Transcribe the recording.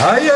Hayır.